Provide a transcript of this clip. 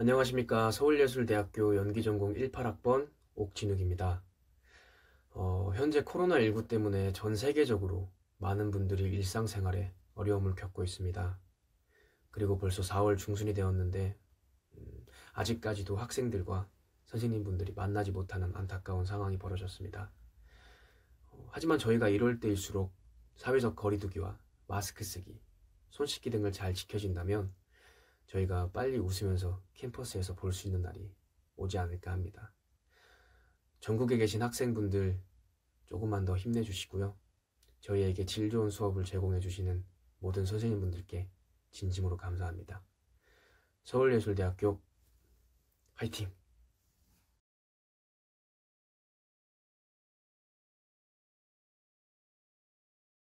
안녕하십니까. 서울예술대학교 연기전공 18학번 옥진욱입니다. 어, 현재 코로나19 때문에 전 세계적으로 많은 분들이 일상생활에 어려움을 겪고 있습니다. 그리고 벌써 4월 중순이 되었는데, 음, 아직까지도 학생들과 선생님분들이 만나지 못하는 안타까운 상황이 벌어졌습니다. 어, 하지만 저희가 이럴 때일수록 사회적 거리두기와 마스크 쓰기, 손 씻기 등을 잘 지켜진다면 저희가 빨리 웃으면서 캠퍼스에서 볼 수 있는 날이 오지 않을까 합니다. 전국에 계신 학생분들 조금만 더 힘내주시고요. 저희에게 질 좋은 수업을 제공해주시는 모든 선생님분들께 진심으로 감사합니다. 서울예술대학교 화이팅!